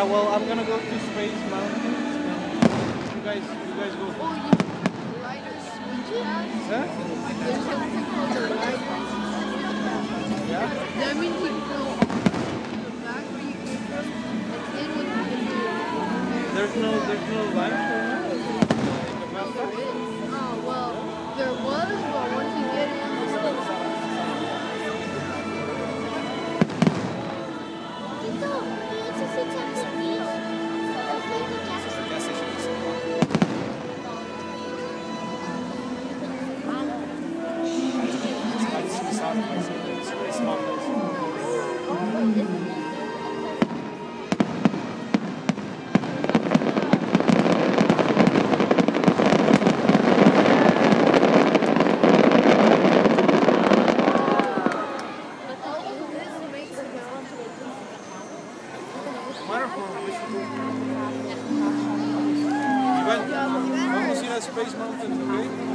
Yeah, well, I'm gonna go to Space Mountain. You guys, you guys go. Oh, you lighters switch out. Huh? There's something called the lighters. Yeah. That means you go the back where you came from, and then what you can do. There's no, there's no line Should go. You guys, ir a Space Mountain, okay?